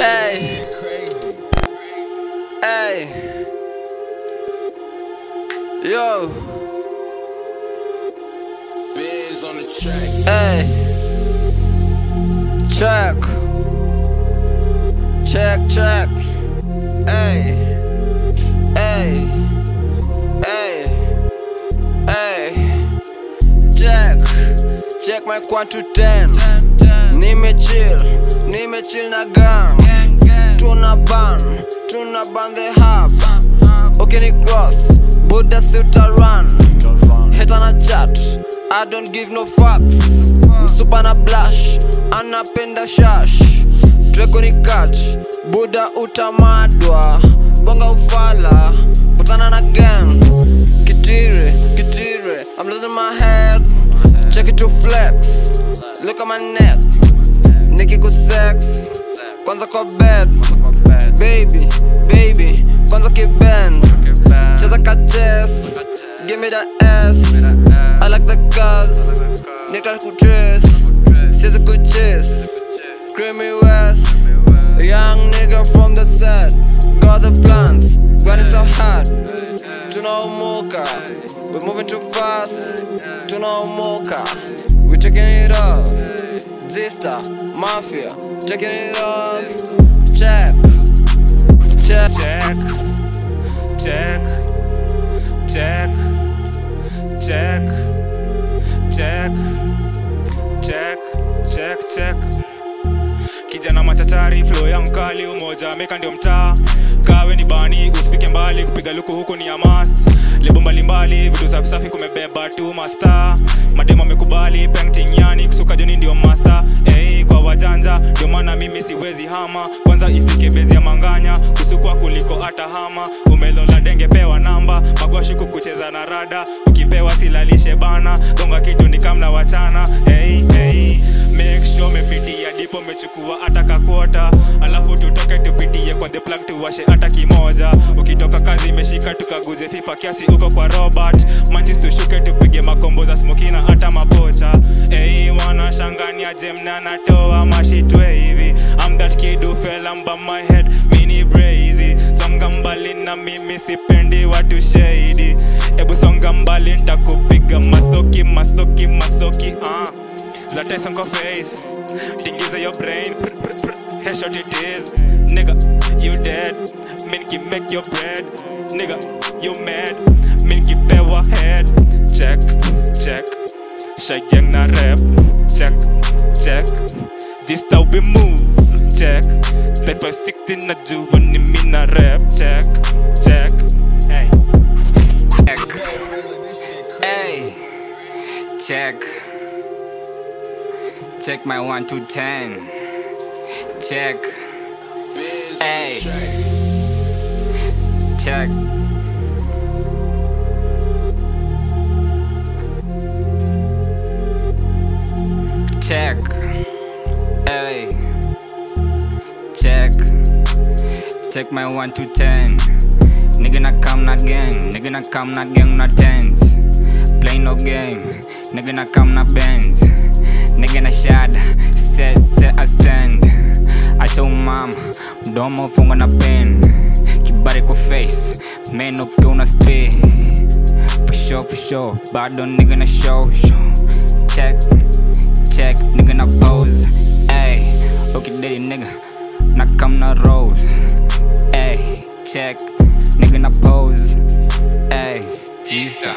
Hey. Hey. Yo. Biz on the track. Hey. Check. Check, check. Hey. Hey. Hey. Hey. Check. Check my one to ten. Nime chill. Nime chill na gang. Tuna ban. Tuna ban the hub. Ukini cross. Buddha suta run. Heta na chat. I don't give no fucks. Msupa na blush. Anapenda shash. Dreko ni catch. Buddha utamadwa. Bonga ufala. Putana na gang. Kitire, kitire. I'm losing my head. Check it to flex. Look at my neck. Nikki good sex. Kwanza kwa bed. Baby, baby. Kwanza kibend. Cheza ka chess. Give me the S. I like the cars. Nika kutrace. Sizi kuchase. Creamy Wess. A young nigga from the set. Got the plans. Grind so hard. Tunaomoka. We're moving too fast. Tunaomoka. We're taking it off. Zista, Mafia. Taking it off. Check. Check. check, check, check, check, check, check, check, check. Kijana machachari, flow ya mkali, umoja meka ndio mtaa. Kawe ni bani, usifike mbali, kupiga luku huku ni amast. Lebo mbalimbali, vitu safi safi kumebeba tu masta. Mademo amekubali, painting yani, kusuka joni ndio masa. Hey, kwa wajanja, ndio maana mimi siwezi hama. Kwanza ifike bezi ya manganya, kusukwa kuliko hata hama. Umelola denge pewa namba, magwashuku kucheza na rada. Ukipewa silalishe bana, gonga kitu ni kamna wachana. Hey, hey, make sure umepitia dipo umechukua hata kakota. Alafu tutoke tupitie kwa the plug tuwashe hata kimoja. Ukitoka kazi imeshika tukaguze fifa kiasi uko kwa robert. Manchis tushuke tupige makombo za smokina hata mapocha. Ei wanashangania jemna natoa mashitwe hivi. I'm that kid who fell bumped my head mini brazy. Songa mbali na mimi sipendi watu shady. Ebu songa mbali ntakupiga masoki masoki masoki uh za Tyson kwa face tingiza your brain. Pr pr pr headshot it is. Nigga you dead. Min ki make your bread. Nigga you mad. Min ki pewa head. Check check. Shagang na rap. Check check. Just how we move. Check. That for 16 na jua ni mi na rap. Check check. Hey. Hey, check. Check my one to ten. Check. Hey. Check. Check. Hey. Check. Check my one to ten. Nigga na come na gang. Nigga na come na gang na tens. Play no game. Nigga na come na bends. Nigga na shad. Set set ascend. I told mom, mdomo funga na pen. Kibari kwa face. Meno pia una spit. For sure, for sure. Bado nigga na show, show. Check, check, nigga na pose. Ay, okay, day nigga. Na come na rose. Ay, check, nigga na pose. Ay, G-Star.